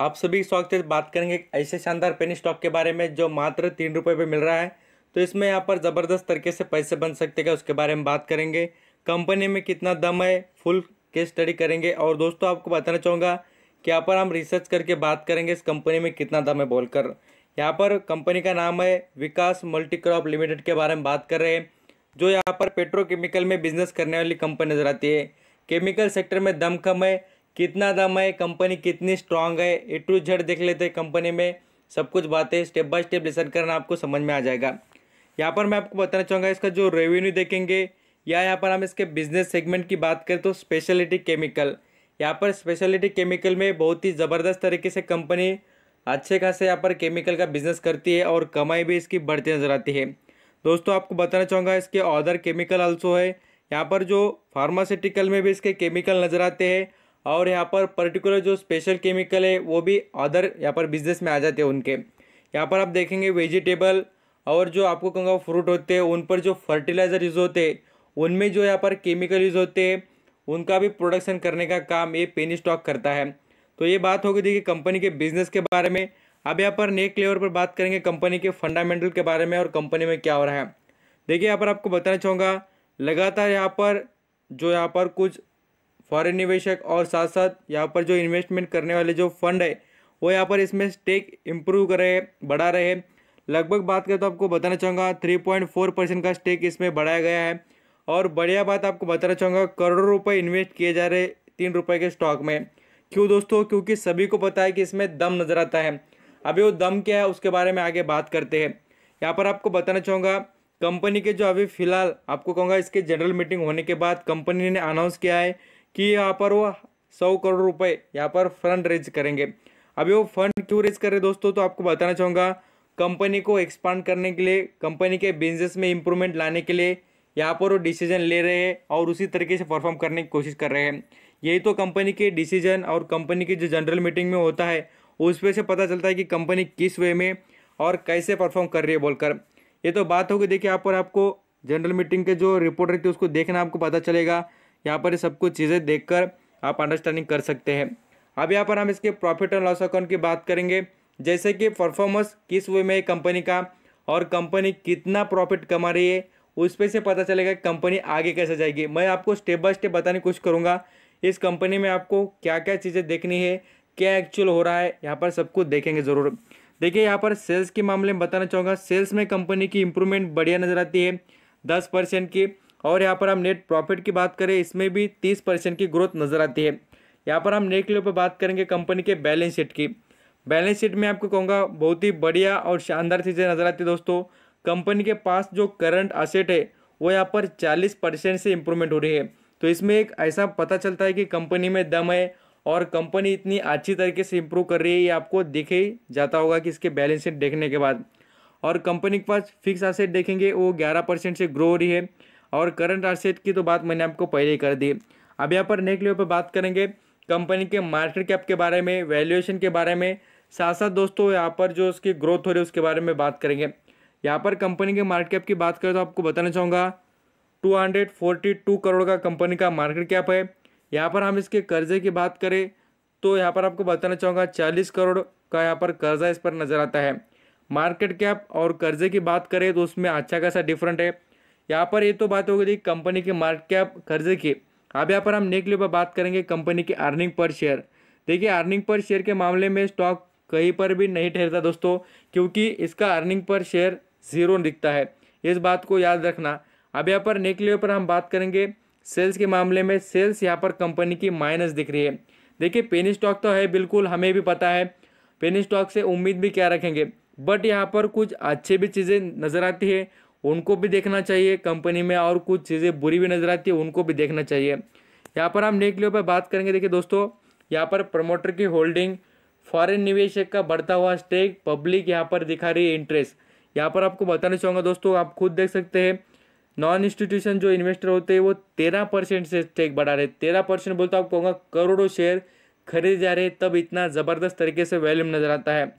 आप सभी स्वागत है बात करेंगे ऐसे शानदार पेनी स्टॉक के बारे में जो मात्र तीन रुपये पे मिल रहा है। तो इसमें यहाँ पर ज़बरदस्त तरीके से पैसे बन सकते हैं, उसके बारे में बात करेंगे। कंपनी में कितना दम है फुल केस स्टडी करेंगे। और दोस्तों, आपको बताना चाहूँगा कि यहाँ पर हम रिसर्च करके बात करेंगे इस कंपनी में कितना दम है बोलकर। यहाँ पर कंपनी का नाम है विकास मल्टी क्रॉप लिमिटेड के बारे में बात कर रहे हैं, जो यहाँ पर पेट्रोकेमिकल में बिज़नेस करने वाली कंपनी नज़र आती है। केमिकल सेक्टर में दम कम है कितना दम है कंपनी कितनी स्ट्रांग है ए टू जेड देख लेते हैं कंपनी में। सब कुछ बातें स्टेप बाय स्टेप लिसन करना आपको समझ में आ जाएगा। यहाँ पर मैं आपको बताना चाहूँगा, इसका जो रेवेन्यू देखेंगे, या यहाँ पर हम इसके बिज़नेस सेगमेंट की बात करें तो स्पेशलिटी केमिकल यहाँ पर स्पेशलिटी केमिकल में बहुत ही ज़बरदस्त तरीके से कंपनी अच्छे खासे यहाँ पर केमिकल का बिज़नेस करती है और कमाई भी इसकी बढ़ती नज़र आती है। दोस्तों, आपको बताना चाहूँगा, इसके अदर केमिकल ऑल्सो है। यहाँ पर जो फार्मास्यूटिकल में भी इसके केमिकल नज़र आते हैं और यहाँ पर पर्टिकुलर जो स्पेशल केमिकल है, वो भी अदर यहाँ पर बिज़नेस में आ जाते हैं उनके। यहाँ पर आप देखेंगे वेजिटेबल और जो आपको कहूँगा फ्रूट होते हैं, उन पर जो फर्टिलाइज़र यूज़ होते हैं, उनमें जो यहाँ पर केमिकल यूज़ होते हैं, उनका भी प्रोडक्शन करने का काम ये पेनी स्टॉक करता है। तो ये बात होगी देखिए कंपनी के बिज़नेस के बारे में। अब यहाँ पर नेक लेवल पर बात करेंगे कंपनी के फंडामेंटल के बारे में और कंपनी में क्या हो रहा है। देखिए यहाँ पर आपको बताना चाहूँगा, लगातार यहाँ पर, जो यहाँ पर कुछ फॉरेन निवेशक और साथ साथ यहाँ पर जो इन्वेस्टमेंट करने वाले जो फंड है, वो यहाँ पर इसमें स्टेक इम्प्रूव कर रहे हैं बढ़ा रहे। हैं लगभग बात करें तो आपको बताना चाहूँगा थ्री पॉइंट फोर परसेंट का स्टेक इसमें बढ़ाया गया है। और बढ़िया बात आपको बताना चाहूँगा, करोड़ों रुपये इन्वेस्ट किए जा रहे तीन रुपए के स्टॉक में। क्यों दोस्तों? क्योंकि सभी को पता है कि इसमें दम नज़र आता है। अभी वो दम क्या है, उसके बारे में आगे बात करते हैं। यहाँ पर आपको बताना चाहूँगा कंपनी के जो अभी फ़िलहाल, आपको कहूँगा इसके जनरल मीटिंग होने के बाद कंपनी ने अनाउंस किया है कि यहाँ पर वो सौ करोड़ रुपए यहाँ पर फंड रेज करेंगे। अभी वो फंड क्यों रेज कर रहे दोस्तों? तो आपको बताना चाहूँगा कंपनी को एक्सपांड करने के लिए कंपनी के बिज़नेस में इम्प्रूवमेंट लाने के लिए यहाँ पर वो डिसीज़न ले रहे हैं और उसी तरीके से परफॉर्म करने की कोशिश कर रहे हैं। यही तो कंपनी के डिसीज़न और कंपनी की जो जनरल मीटिंग में होता है, उस पर से पता चलता है कि कंपनी किस वे में और कैसे परफॉर्म कर रही है बोलकर। ये तो बात होगी, देखिए यहाँ पर आपको जनरल मीटिंग के जो रिपोर्ट रहती है, उसको देखना आपको पता चलेगा। यहाँ पर सब कुछ चीज़ें देखकर आप अंडरस्टैंडिंग कर सकते हैं। अब यहाँ पर हम इसके प्रॉफिट एंड लॉस अकाउंट की बात करेंगे। जैसे कि परफॉर्मेंस किस वे में कंपनी का और कंपनी कितना प्रॉफिट कमा रही है, उस पर से पता चलेगा कि कंपनी आगे कैसे जाएगी। मैं आपको स्टेप बाय स्टेप बताने की कोशिश करूँगा इस कंपनी में आपको क्या क्या चीज़ें देखनी है, क्या एक्चुअल हो रहा है, यहाँ पर सब कुछ देखेंगे ज़रूर। देखिए, यहाँ पर सेल्स के मामले में बताना चाहूँगा। सेल्स में कंपनी की इंप्रूवमेंट बढ़िया नज़र आती है, दस परसेंट की। और यहाँ पर हम नेट प्रॉफिट की बात करें, इसमें भी तीस परसेंट की ग्रोथ नज़र आती है। यहाँ पर हम नेट लेवल पर बात करेंगे कंपनी के बैलेंस शीट की। बैलेंस शीट में आपको कहूँगा, बहुत ही बढ़िया और शानदार चीज़ें नज़र आती है दोस्तों। कंपनी के पास जो करंट असेट है, वो यहाँ पर चालीस परसेंट से इम्प्रूवमेंट हो रही है। तो इसमें एक ऐसा पता चलता है कि कंपनी में दम है और कंपनी इतनी अच्छी तरीके से इम्प्रूव कर रही है, ये आपको दिखे जाता होगा कि इसके बैलेंस शीट देखने के बाद। और कंपनी के पास फिक्स असेट देखेंगे, वो ग्यारह परसेंट से ग्रो हो रही है। और करंट असेट की तो बात मैंने आपको पहले ही कर दी। अब यहाँ पर नेक्स्ट लेवल पर बात करेंगे कंपनी के मार्केट कैप के बारे में वैल्यूएशन के बारे में। साथ साथ दोस्तों यहाँ पर जो उसकी ग्रोथ हो रही है उसके बारे में बात करेंगे। यहाँ पर कंपनी के मार्केट कैप की बात करें तो आपको बताना चाहूँगा two hundred forty two crore का कंपनी का मार्केट कैप है। यहाँ पर हम इसके कर्जे की बात करें तो यहाँ पर आपको बताना चाहूँगा, चालीस करोड़ का यहाँ पर कर्जा इस पर नज़र आता है। मार्केट कैप और कर्जे की बात करें तो उसमें अच्छा खासा डिफरेंट है। यहाँ पर ये तो बात हो गई कंपनी के मार्केट कैप कर्जे की। अब यहाँ पर हम नेक्स्ट लेवल पर बात करेंगे कंपनी की अर्निंग पर शेयर। देखिए, अर्निंग पर शेयर के मामले में स्टॉक कहीं पर भी नहीं ठहरता दोस्तों, क्योंकि इसका अर्निंग पर शेयर ज़ीरो दिखता है। इस बात को याद रखना। अब यहाँ पर नेक्स्ट लेवल पर हम बात करेंगे। सेल्स के मामले में सेल्स यहाँ पर कंपनी की माइनस दिख रही है। देखिए, पेनी स्टॉक तो है बिल्कुल, हमें भी पता है। पेनी स्टॉक से उम्मीद भी क्या रखेंगे? बट यहाँ पर कुछ अच्छे भी चीज़ें नज़र आती है। उनको भी देखना चाहिए, कंपनी में और कुछ चीज़ें बुरी भी नज़र आती है, उनको भी देखना चाहिए। यहाँ पर हम लेवल पर बात करेंगे। देखिए दोस्तों, यहाँ पर प्रमोटर की होल्डिंग फॉरेन निवेशक का बढ़ता हुआ स्टेक पब्लिक यहाँ पर दिखा रही है इंटरेस्ट यहाँ पर आपको बताना चाहूँगा दोस्तों, आप खुद देख सकते हैं नॉन इंस्टीट्यूशन जो इन्वेस्टर होते हैं, वो तेरह परसेंट से स्टेक बढ़ा रहे तेरह परसेंट बोलते आपको कहूँगा, करोड़ों शेयर खरीदे जा रहे तब इतना ज़बरदस्त तरीके से वैल्यूम नज़र आता है।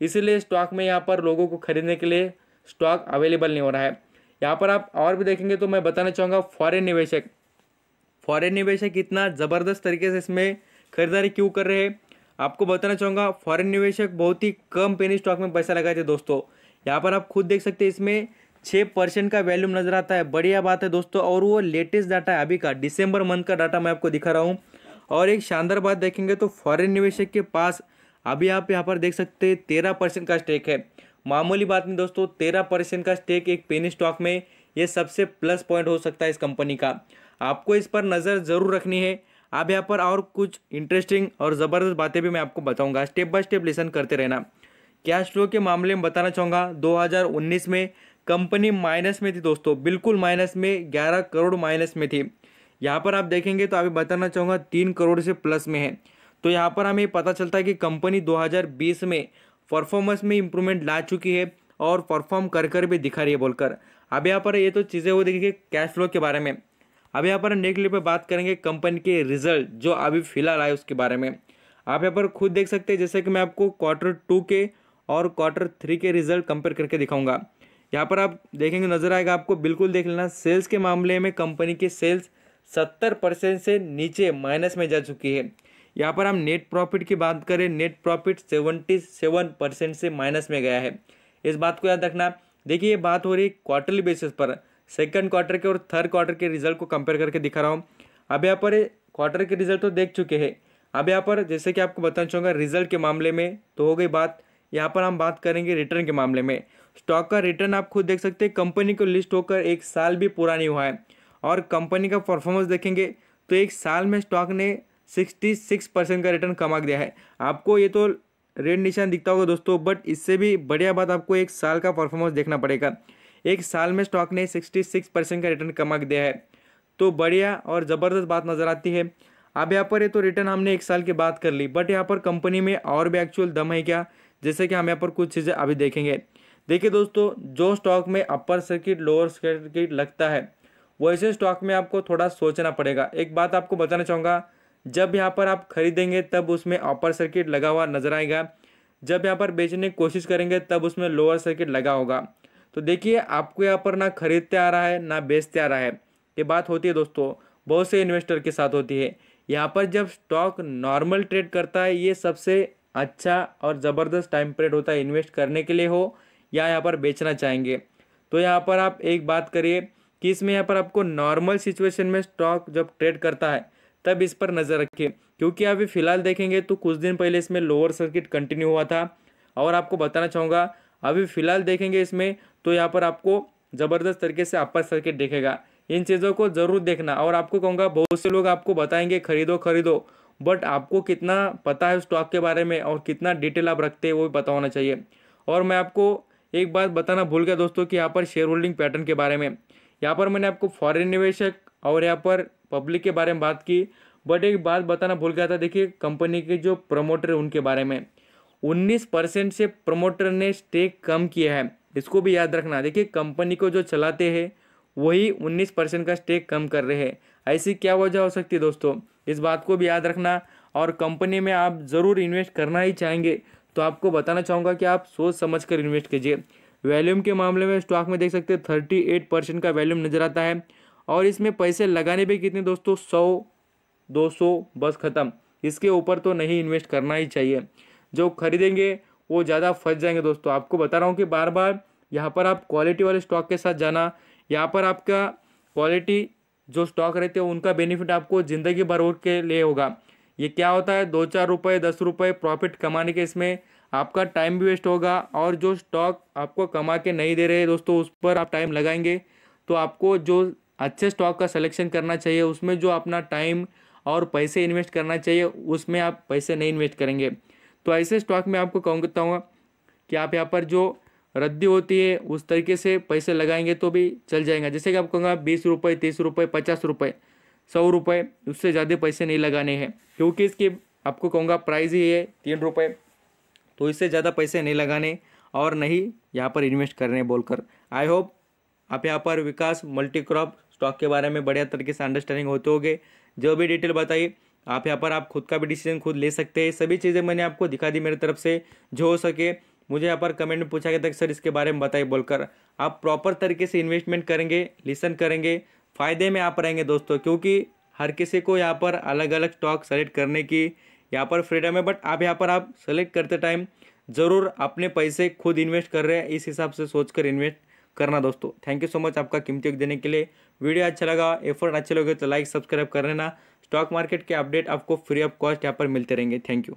इसीलिए स्टॉक में यहाँ पर लोगों को खरीदने के लिए स्टॉक अवेलेबल नहीं हो रहा है। यहाँ पर आप और भी देखेंगे तो मैं बताना चाहूँगा फॉरेन निवेशक। फॉरेन निवेशक इतना ज़बरदस्त तरीके से इसमें खरीदारी क्यों कर रहे हैं? आपको बताना चाहूँगा, फॉरेन निवेशक बहुत ही कम पेनी स्टॉक में पैसा लगाए थे दोस्तों। यहाँ पर आप खुद देख सकते हैं इसमें छः परसेंट का वैल्यूम नज़र आता है। बढ़िया बात है दोस्तों, और वो लेटेस्ट डाटा है अभी का दिसंबर मंथ का डाटा मैं आपको दिखा रहा हूँ। और एक शानदार बात देखेंगे तो फॉरेन निवेशक के पास अभी आप यहाँ पर देख सकते हैं तेरह परसेंट का स्टेक है। मामूली बात नहीं दोस्तों, तेरह परसेंट का स्टेक एक पेनी स्टॉक में ये सबसे प्लस पॉइंट हो सकता है इस कंपनी का। आपको इस पर नज़र ज़रूर रखनी है। आप यहाँ पर और कुछ इंटरेस्टिंग और ज़बरदस्त बातें भी मैं आपको बताऊँगा। स्टेप बाय स्टेप लेसन करते रहना। कैश फ्लो के मामले में बताना चाहूँगा 2019 में कंपनी माइनस में थी दोस्तों, बिल्कुल माइनस में 11 करोड़ माइनस में थी। यहाँ पर आप देखेंगे तो अभी बताना चाहूँगा, तीन करोड़ से प्लस में है। तो यहाँ पर हमें पता चलता है कि कंपनी 2020 में परफॉर्मेंस में इंप्रूवमेंट ला चुकी है और परफॉर्म कर कर भी दिखा रही है बोलकर। अब यहाँ पर ये तो चीज़ें वो देखिए कैश फ्लो के बारे में। अब यहाँ पर नेक्स्ट क्लिप पे बात करेंगे कंपनी के रिज़ल्ट जो अभी फ़िलहाल आए उसके बारे में। आप यहाँ पर खुद देख सकते हैं, जैसे कि मैं आपको क्वार्टर टू के और क्वार्टर थ्री के रिज़ल्ट कंपेयर करके दिखाऊँगा। यहाँ पर आप देखेंगे, नज़र आएगा आपको, बिल्कुल देख लेना सेल्स के मामले में कंपनी की सेल्स सत्तर परसेंट से नीचे माइनस में जा चुकी है। यहाँ पर हम नेट प्रॉफिट की बात करें net profit seventy seven percent से माइनस में गया है। इस बात को याद रखना। देखिए, ये बात हो रही है क्वार्टरली बेसिस पर। सेकंड क्वार्टर के और थर्ड क्वार्टर के रिज़ल्ट को कंपेयर करके दिखा रहा हूँ। अब यहाँ पर क्वार्टर के रिज़ल्ट तो देख चुके हैं। अब यहाँ पर जैसे कि आपको बताना चाहूँगा रिज़ल्ट के मामले में तो हो गई बात। यहाँ पर हम बात करेंगे रिटर्न के मामले में। स्टॉक का रिटर्न आप खुद देख सकते हैं। कंपनी को लिस्ट होकर एक साल भी पूरा नहीं हुआ है। और कंपनी का परफॉर्मेंस देखेंगे तो एक साल में स्टॉक ने सिक्सटी सिक्स परसेंट का रिटर्न कमा दिया है। आपको ये तो रेड निशान दिखता होगा दोस्तों बट इससे भी बढ़िया बात आपको एक साल का परफॉर्मेंस देखना पड़ेगा। एक साल में स्टॉक ने सिक्सटी सिक्स परसेंट का रिटर्न कमा दिया है। तो बढ़िया और ज़बरदस्त बात नज़र आती है। अब यहाँ पर ये तो रिटर्न हमने एक साल की बात कर ली बट यहाँ पर कंपनी में और भी एक्चुअल दम है क्या? जैसे कि हम यहाँ पर कुछ चीज़ें अभी देखेंगे। देखिए दोस्तों, जो स्टॉक में अपर सर्किट लोअर सर्किट लगता है, वैसे स्टॉक में आपको थोड़ा सोचना पड़ेगा। एक बात आपको बताना चाहूँगा जब यहाँ पर आप खरीदेंगे, तब उसमें अपर सर्किट लगा हुआ नज़र आएगा। जब यहाँ पर बेचने की कोशिश करेंगे, तब उसमें लोअर सर्किट लगा होगा। तो देखिए, आपको यहाँ पर ना खरीदते आ रहा है, ना बेचते आ रहा है। ये बात होती है दोस्तों, बहुत से इन्वेस्टर के साथ होती है। यहाँ पर जब स्टॉक नॉर्मल ट्रेड करता है, ये सबसे अच्छा और ज़बरदस्त टाइम पीरियड होता है इन्वेस्ट करने के लिए हो या यहाँ पर बेचना चाहेंगे। तो यहाँ पर आप एक बात करिए कि इसमें यहाँ पर आपको नॉर्मल सिचुएशन में स्टॉक जब ट्रेड करता है तब इस पर नज़र रखिए क्योंकि अभी फ़िलहाल देखेंगे तो कुछ दिन पहले इसमें लोअर सर्किट कंटिन्यू हुआ था। और आपको बताना चाहूँगा, अभी फ़िलहाल देखेंगे इसमें तो यहाँ पर आपको ज़बरदस्त तरीके से अपर सर्किट देखेगा। इन चीज़ों को ज़रूर देखना। और आपको कहूँगा, बहुत से लोग आपको बताएँगे, खरीदो खरीदो। बट आपको कितना पता है स्टॉक के बारे में और कितना डिटेल आप रखते हैं, वो भी पता होना चाहिए। और मैं आपको एक बात बताना भूल गया दोस्तों कि यहाँ पर शेयर होल्डिंग पैटर्न के बारे में। यहाँ पर मैंने आपको फॉरेन निवेशक और यहाँ पर पब्लिक के बारे में बात की बट एक बात बताना भूल गया था, देखिए कंपनी के जो प्रमोटर उनके बारे में। 19 परसेंट से प्रमोटर ने स्टेक कम किया है, इसको भी याद रखना। देखिए कंपनी को जो चलाते हैं, वही 19 परसेंट का स्टेक कम कर रहे हैं। ऐसी क्या वजह हो सकती है दोस्तों? इस बात को भी याद रखना। और कंपनी में आप ज़रूर इन्वेस्ट करना ही चाहेंगे तो आपको बताना चाहूँगा कि आप सोच समझ कर इन्वेस्ट कीजिए। वैल्यूम के मामले में स्टॉक में देख सकते हैं थर्टी एट परसेंट का वैल्यूम नज़र आता है। और इसमें पैसे लगाने भी कितने दोस्तों? सौ, दो सौ, बस ख़त्म। इसके ऊपर तो नहीं इन्वेस्ट करना ही चाहिए। जो खरीदेंगे, वो ज़्यादा फंस जाएँगे दोस्तों। आपको बता रहा हूँ कि बार बार यहाँ पर आप क्वालिटी वाले स्टॉक के साथ जाना, यहाँ पर आपका क्वालिटी जो स्टॉक रहते हैं, उनका बेनिफिट आपको ज़िंदगी भर के लिए होगा। ये क्या होता है? दो चार रुपये दस रुपये प्रॉफिट कमाने के इसमें आपका टाइम भी वेस्ट होगा और जो स्टॉक आपको कमा के नहीं दे रहे दोस्तों, उस पर आप टाइम लगाएँगे तो आपको जो अच्छे स्टॉक का सिलेक्शन करना चाहिए, उसमें जो अपना टाइम और पैसे इन्वेस्ट करना चाहिए, उसमें आप पैसे नहीं इन्वेस्ट करेंगे। तो ऐसे स्टॉक में आपको कहता हूँ कि आप यहाँ पर जो रद्दी होती है, उस तरीके से पैसे लगाएँगे तो भी चल जाएगा। जैसे कि आप कहूँगा बीस रुपये तीस रुपये पचास रुपये सौ रुपये उससे ज़्यादा पैसे नहीं लगाने हैं। क्योंकि इसकी, आपको कहूँगा प्राइस ही है तीन रुपये तो इससे ज़्यादा पैसे नहीं लगाने और नहीं यहाँ पर इन्वेस्ट करने बोलकर। आई होप आप यहाँ पर विकास मल्टी क्रॉप स्टॉक के बारे में बढ़िया तरीके से अंडरस्टैंडिंग होते होगे। जो भी डिटेल बताइए आप यहाँ पर आप खुद का भी डिसीज़न खुद ले सकते हैं। सभी चीज़ें मैंने आपको दिखा दी मेरी तरफ़ से, जो हो सके। मुझे यहाँ पर कमेंट में पूछा गया था सर इसके बारे में बताइए बोलकर। आप प्रॉपर तरीके से इन्वेस्टमेंट करेंगे लिसन करेंगे, फ़ायदे में आप रहेंगे दोस्तों, क्योंकि हर किसी को यहाँ पर अलग अलग स्टॉक सेलेक्ट करने की यहाँ पर फ्रीडम है। बट आप यहाँ पर आप सेलेक्ट करते टाइम ज़रूर अपने पैसे खुद इन्वेस्ट कर रहे हैं। इस हिसाब से सोच कर इन्वेस्ट करना दोस्तों। थैंक यू सो मच आपका कीमती देने के लिए। वीडियो अच्छा लगा एफर्ट अच्छे लगे तो लाइक सब्सक्राइब कर लेना। स्टॉक मार्केट के अपडेट आपको फ्री ऑफ़ कॉस्ट यहाँ पर मिलते रहेंगे। Thank you